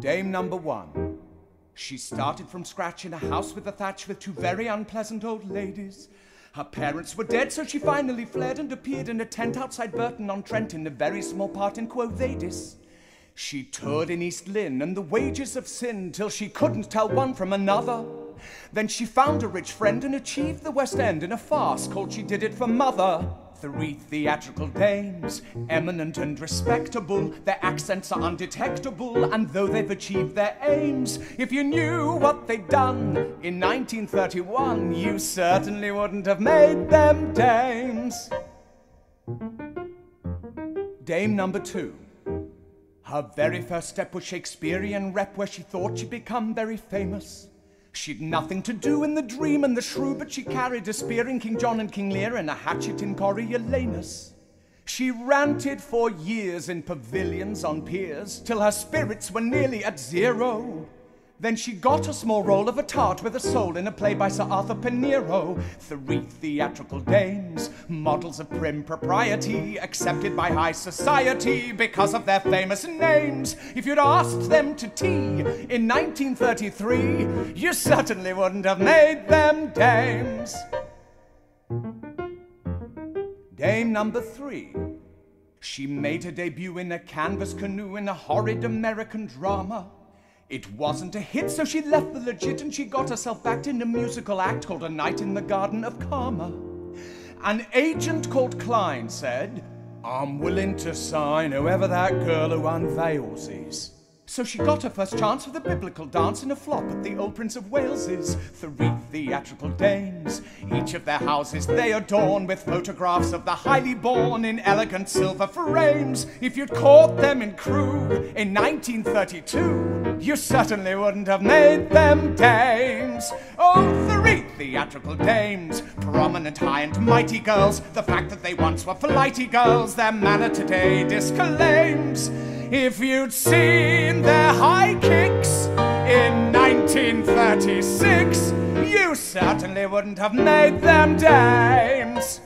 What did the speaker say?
Dame number one. She started from scratch in a house with a thatch with two very unpleasant old ladies. Her parents were dead, so she finally fled and appeared in a tent outside Burton on Trent in a very small part in Quo Vadis. She toured in East Lynne and the wages of sin till she couldn't tell one from another. Then she found a rich friend and achieved the West End in a farce called She Did It for Mother. Three theatrical dames, eminent and respectable, their accents are undetectable, and though they've achieved their aims, if you knew what they'd done in 1931, you certainly wouldn't have made them dames. Dame number two. Her very first step was Shakespearean rep, where she thought she'd become very famous. She'd nothing to do in the dream and the shrew, but she carried a spear in King John and King Lear and a hatchet in Coriolanus. She ranted for years in pavilions on piers till her spirits were nearly at zero. Then she got a small role of a tart with a soul in a play by Sir Arthur Pinero. Three theatrical dames, models of prim propriety, accepted by high society because of their famous names. If you'd asked them to tea in 1933, you certainly wouldn't have made them dames. Dame number three. She made her debut in a canvas canoe in a horrid American drama. It wasn't a hit, so she left the legit and she got herself backed in a musical act called A Night in the Garden of Karma. An agent called Klein said, I'm willing to sign whoever that girl who unveils is. So she got her first chance with a biblical dance in a flop at the old Prince of Wales's. Three theatrical dames, each of their houses they adorn with photographs of the highly born in elegant silver frames. If you'd caught them in crew in 1932, you certainly wouldn't have made them dames. Oh, three theatrical dames, prominent, high and mighty girls. The fact that they once were flighty girls, their manner today disclaims. If you'd seen their high kicks in 1936, you certainly wouldn't have made them dames.